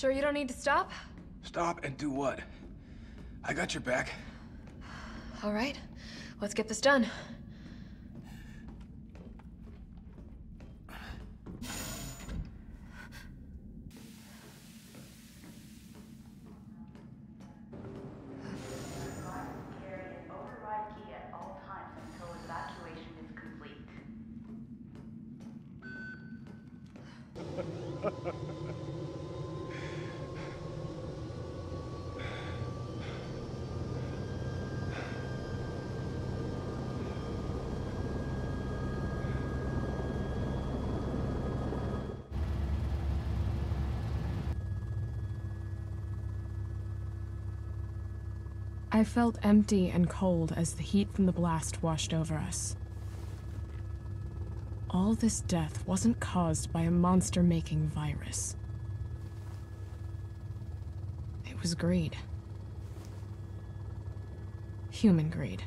Sure you don't need to stop? Stop and do what? I got your back. All right. Let's get this done. Carry an override I felt empty and cold as the heat from the blast washed over us. All this death wasn't caused by a monster making virus. It was greed. Human greed.